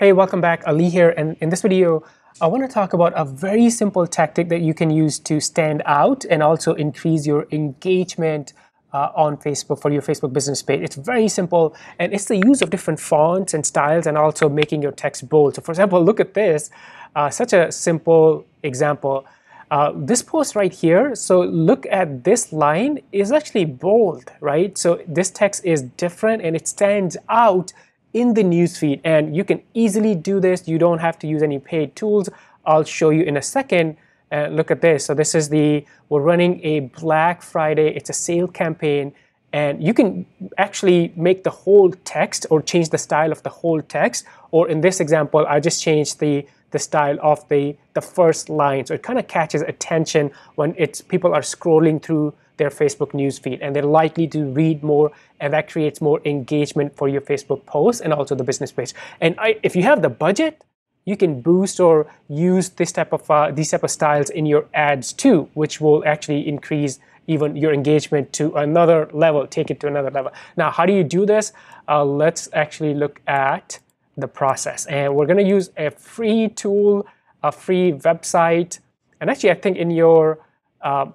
Hey, welcome back. Ali here, and in this video, I want to talk about a very simple tactic that you can use to stand out and also increase your engagement uh, on Facebook for your Facebook business page. It's very simple, and it's the use of different fonts and styles and also making your text bold. So for example, look at this, uh, such a simple example. Uh, this post right here, so look at this line is actually bold, right? So this text is different and it stands out in the newsfeed and you can easily do this. You don't have to use any paid tools. I'll show you in a second. Uh, look at this. So this is the, we're running a Black Friday. It's a sale campaign and you can actually make the whole text or change the style of the whole text. Or in this example, I just changed the, the style of the, the first line. So it kind of catches attention when it's people are scrolling through their Facebook newsfeed and they're likely to read more and that creates more engagement for your Facebook post and also the business page. And I, if you have the budget, you can boost or use this type of uh, these type of styles in your ads too, which will actually increase even your engagement to another level, take it to another level. Now, how do you do this? Uh, let's actually look at the process. And we're gonna use a free tool, a free website. And actually, I think in your uh,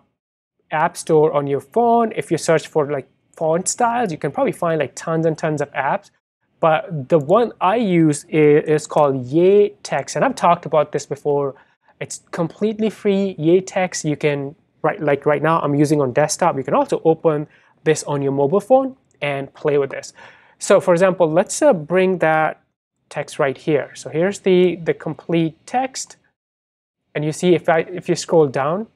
app store on your phone. If you search for like font styles, you can probably find like tons and tons of apps. But the one I use is, is called YayText, and I've talked about this before. It's completely free. YayText, you can right like right now I'm using on desktop. You can also open this on your mobile phone and play with this. So for example, let's uh, bring that text right here. So here's the the complete text, and you see if I if you scroll down,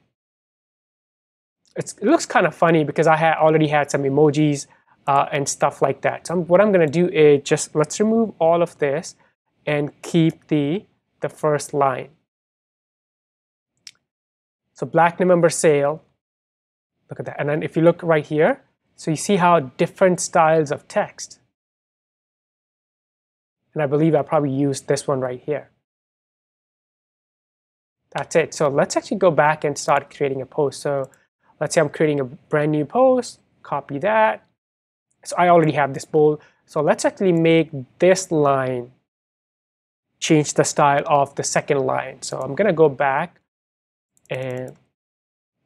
it looks kind of funny because I had already had some emojis uh, and stuff like that. So I'm, what I'm going to do is just let's remove all of this and keep the, the first line. So Black November sale, look at that. And then if you look right here, so you see how different styles of text. And I believe I probably used this one right here. That's it. So let's actually go back and start creating a post. So Let's say I'm creating a brand new post, copy that. So I already have this bold. So let's actually make this line change the style of the second line. So I'm gonna go back and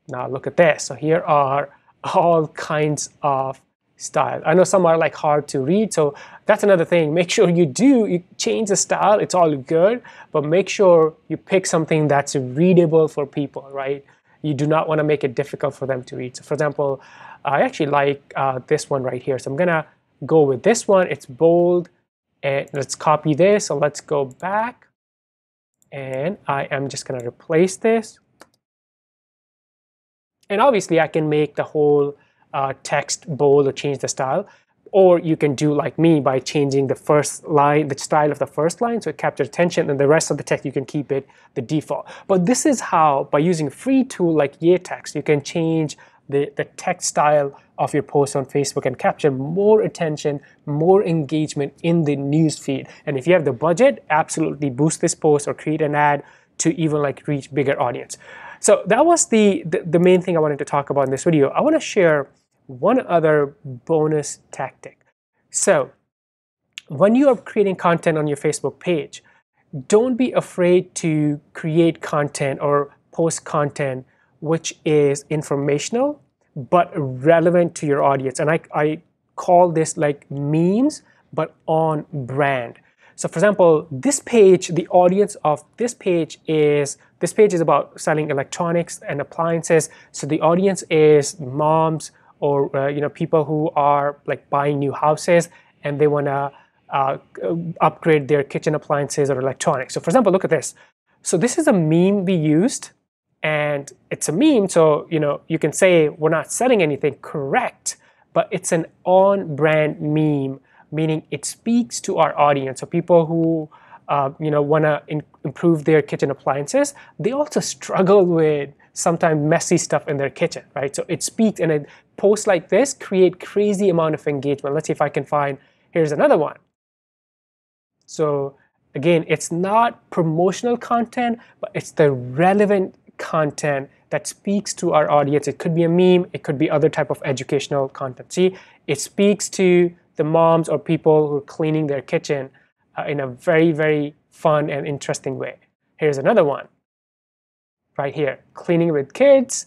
now look at this. So here are all kinds of style. I know some are like hard to read, so that's another thing. Make sure you do, you change the style, it's all good, but make sure you pick something that's readable for people, right? You do not want to make it difficult for them to read. So for example, I actually like uh, this one right here. So I'm gonna go with this one. It's bold. And let's copy this. So let's go back. And I am just gonna replace this. And obviously I can make the whole uh, text bold or change the style. Or you can do like me by changing the first line, the style of the first line, so it captures attention, and the rest of the text you can keep it the default. But this is how, by using a free tool like YayText, you can change the, the text style of your post on Facebook and capture more attention, more engagement in the news feed. And if you have the budget, absolutely boost this post or create an ad to even like reach bigger audience. So that was the, the, the main thing I wanted to talk about in this video. I want to share one other bonus tactic. So when you are creating content on your Facebook page, don't be afraid to create content or post content which is informational but relevant to your audience. And I, I call this like memes, but on brand. So for example, this page, the audience of this page is, this page is about selling electronics and appliances. So the audience is moms, or uh, you know people who are like buying new houses and they want to uh, upgrade their kitchen appliances or electronics. So for example, look at this. So this is a meme we used and it's a meme. So, you know, you can say we're not selling anything correct, but it's an on brand meme, meaning it speaks to our audience. So people who, uh, you know, want to improve their kitchen appliances, they also struggle with sometimes messy stuff in their kitchen, right? So it speaks and a post like this create crazy amount of engagement. Let's see if I can find, here's another one. So again, it's not promotional content, but it's the relevant content that speaks to our audience. It could be a meme, it could be other type of educational content. See, it speaks to the moms or people who are cleaning their kitchen uh, in a very, very fun and interesting way. Here's another one right here cleaning with kids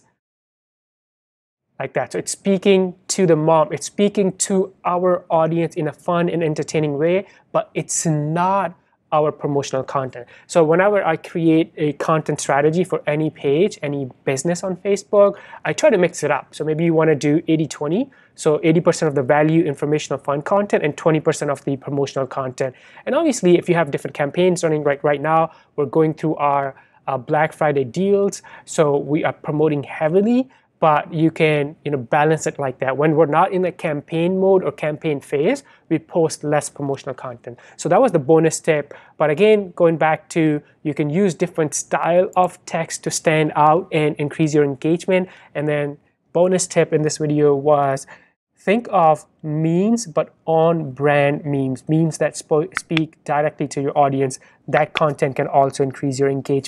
like that. So it's speaking to the mom, it's speaking to our audience in a fun and entertaining way, but it's not our promotional content. So whenever I create a content strategy for any page, any business on Facebook, I try to mix it up. So maybe you want to do 80-20. So 80% of the value, informational, fun content and 20% of the promotional content. And obviously, if you have different campaigns running right, right now, we're going through our uh, Black Friday deals. So we are promoting heavily but you can you know balance it like that. When we're not in a campaign mode or campaign phase we post less promotional content. So that was the bonus tip. But again going back to you can use different style of text to stand out and increase your engagement. And then bonus tip in this video was think of memes but on brand memes memes that speak directly to your audience. That content can also increase your engagement